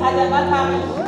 他在帮他